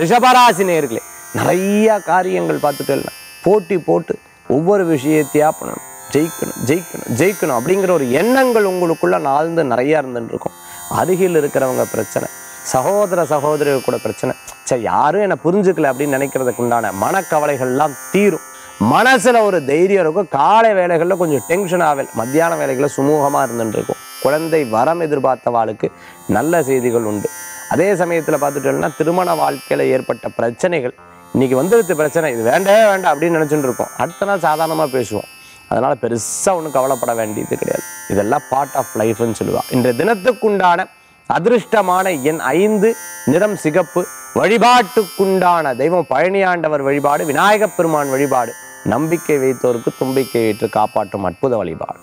ரிஷபராசி நேர்களே நிறைய காரியங்கள் பார்த்துட்டு போட்டி போட்டு ஒவ்வொரு விஷயத்தையா பண்ணணும். ஜெயிக்கணும் ஜெயிக்கணும் ஜெயிக்கணும் அப்படிங்கிற ஒரு எண்ணங்கள் உங்களுக்குள்ள நாழ்ந்து நிறையா இருந்துட்டு இருக்கும் அருகில் இருக்கிறவங்க பிரச்சனை. சகோதர சகோதரிகள் கூட பிரச்சனை. சே யாரும் என்னை புரிஞ்சுக்கல அப்படின்னு நினைக்கிறதுக்கு உண்டான மனக்கவலைகள்லாம் தீரும். மனசுல ஒரு தைரியம் இருக்கும். காலை வேலைகளில் கொஞ்சம் டென்ஷன் ஆகல மத்தியான வேலைகளில் சுமூகமாக இருந்துட்டு இருக்கும் குழந்தை வரம் எதிர்பார்த்தவாளுக்கு நல்ல செய்திகள் உண்டு. அதே சமயத்தில் பார்த்துட்டோம்னா திருமண வாழ்க்கையில் ஏற்பட்ட பிரச்சனைகள். இன்னைக்கு வந்துருது பிரச்சனை இது வேண்டவே வேண்டாம் அப்படின்னு நினச்சிட்டு இருக்கோம் அடுத்த நாள் சாதாரணமாக பேசுவோம். அதனால் பெருசாக ஒன்றும் கவலைப்பட வேண்டியது கிடையாது. இதெல்லாம் பார்ட் ஆஃப் லைஃப்னு சொல்லுவாள் இன்றைய தினத்துக்குண்டான அதிர்ஷ்டமான என் ஐந்து நிறம் சிகப்பு வழிபாட்டுக்குண்டான தெய்வம் பழனியாண்டவர் வழிபாடு விநாயகப் பெருமான் வழிபாடு நம்பிக்கை வைத்தோருக்கு தும்பிக்கை வைத்து காப்பாற்றும் அற்புத வழிபாடு.